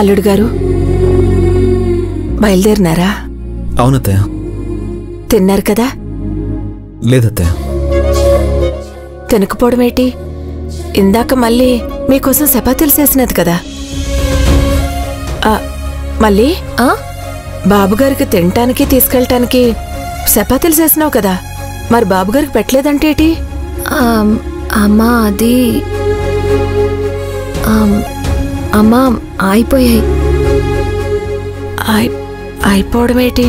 అల్లుడు గారు? బయలుదేరినారా? అవునత్తయ్య. తిన్నారు కదా? లేదత్తయ్య. తినకపోవడం ఏంటి ఇందాక మళ్ళీ మీకోసం చపాతీలు చేసినది కదా. మళ్ళీ? ఆ? బాబుగారికి తినటానికి తీసుకెళ్ళటానికి చపాతీలు చేసినావు కదా. మరి బాబుగారికి పెట్టలేదంటేటి? అమ్మా అది అమ్మా అయిపోయాయి అయి అయిపోవడం ఏంటి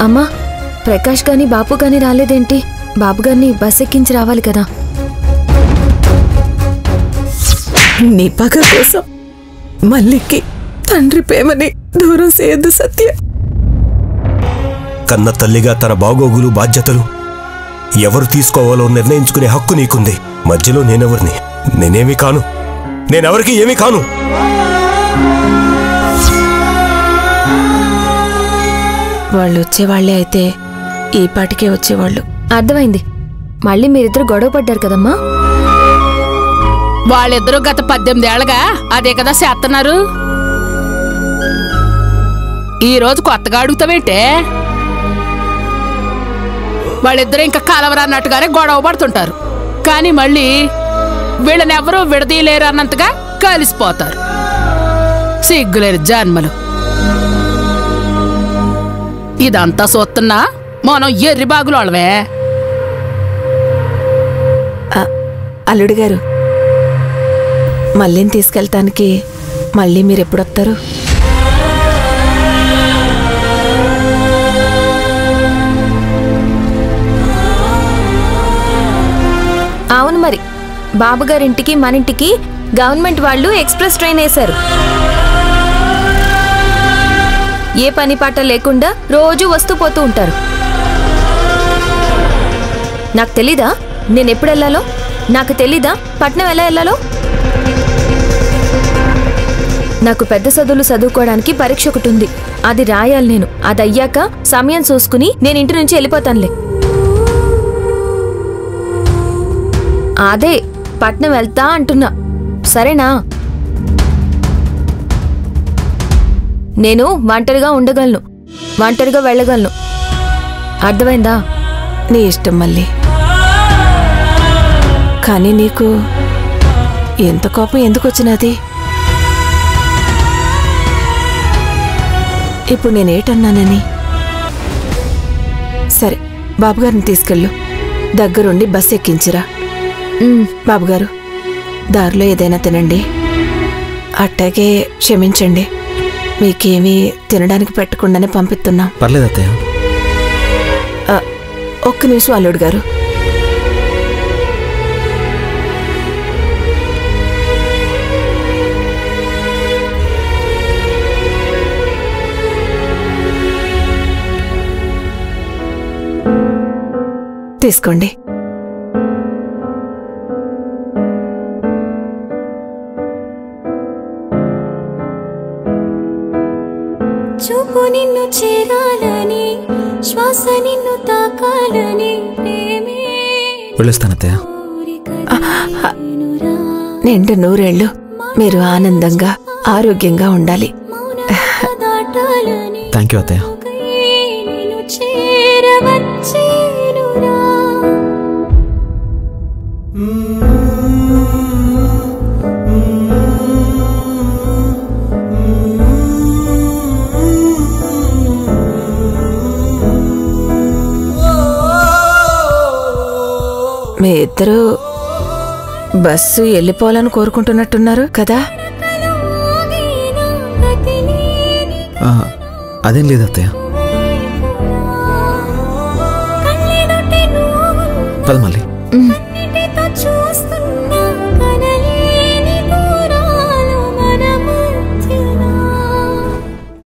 అమ్మా ప్రకాష్ గాని బాపు గాని రాలేదేంటి? బాబు గారిని బస్ ఎక్కించి రావాలి కదా. నీ పగ కోసం మల్లికి తండ్రి ప్రేమని దూరం చేయొద్దు సత్య. కన్న తల్లిగా తన బాగోగులు బాధ్యతలు ఎవరు తీసుకోవాలో నిర్ణయించుకునే హక్కు నీకుంది. మధ్యలో నేనెవరిని? నేనేమి కాను. నేనెవరికి ఏమీ కాను. వాళ్ళు వచ్చేవాళ్ళే అయితే ఈ పాటికే వచ్చేవాళ్ళు. అర్థమైంది. మళ్ళీ మీరిద్దరు గొడవ పడ్డారు కదమ్మా? వాళ్ళిద్దరూ గత పద్దెనిమిది ఏళ్ళగా అదే కదా చేస్తున్నారు. ఈ రోజు కొత్తగా అడుగుతావేంటే? వాళ్ళిద్దరూ ఇంకా కలవరన్నట్టుగానే గొడవ పడుతుంటారు. కానీ మళ్ళీ వీళ్ళనెవరూ విడదీయలేరు అన్నంతగా కలిసిపోతారు. సిగ్గులేరు జన్మలు. ఇదంతా చూస్తున్నా మనం ఎర్రి బాగులోళ్ళవే ఆ, అల్లుడు గారు మళ్ళీని తీసుకెళ్తానికి మళ్ళీ మీరు ఎప్పుడొస్తారు? అవును మరి. బాబు గారింటికి మన ఇంటికి గవర్నమెంట్ వాళ్ళు ఎక్స్ప్రెస్ ట్రైన్ వేశారు. ఏ పని పాట లేకుండా రోజు వస్తూ పోతూ ఉంటారు. నాకు తెలీదా? నేను ఎప్పుడు వెళ్ళాలో? నాకు తెలీదా? పట్నం ఎలా వెళ్ళాలో? నాకు పెద్ద చదువులు చదువుకోవడానికి పరీక్ష ఒకటి ఉంది. అది రాయాలి నేను. అది అయ్యాక సమయం చూసుకుని నేను ఇంటి నుంచి వెళ్ళిపోతానులే. అదే పట్నం వెళ్తా అంటున్నా. సరేనా? నేను ఒంటరిగా ఉండగలను ఒంటరిగా వెళ్ళగలను. అర్థమైందా? నీ ఇష్టం మళ్ళీ. కానీ నీకు ఎంత కోపం ఎందుకు వచ్చినది ఇప్పుడు నేనేటన్నానని. సరే బాబుగారిని తీసుకెళ్ళు. దగ్గరుండి బస్ ఎక్కించిరా. బాబుగారు దారిలో ఏదైనా తినండి. అట్టాగే క్షమించండి. మీకేమీ తినడానికి పెట్టకుండానే పంపిస్తున్నాం. పర్లేదు అత్తయ్య. ఒక్క నిమిషం అల్లుడు గారు. తీసుకోండి. చూపు నిన్ను చేరాలని శ్వాస నిన్ను తాకాలని ప్రేమే. నిండు నూరేళ్ళు మీరు ఆనందంగా ఆరోగ్యంగా ఉండాలి. థ్యాంక్ యూ అత్తయ్య. మీ ఇద్దరు బస్సు వెళ్ళిపోవాలని కోరుకుంటున్నట్టున్నారు కదా? ఆ, అదేం లేదు అత్తయ్య. పద మళ్ళీ.